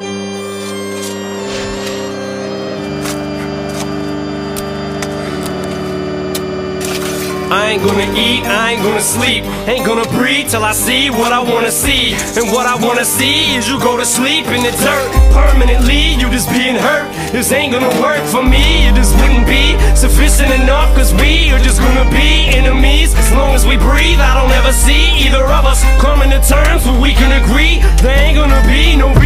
I ain't gonna eat, I ain't gonna sleep, ain't gonna breathe till I see what I wanna see. And what I wanna see is you go to sleep in the dirt permanently. You just being hurt. This ain't gonna work for me. It just wouldn't be sufficient enough, cause we are just gonna be enemies. As long as we breathe, I don't ever see either of us coming to terms where we can agree. There ain't gonna be no.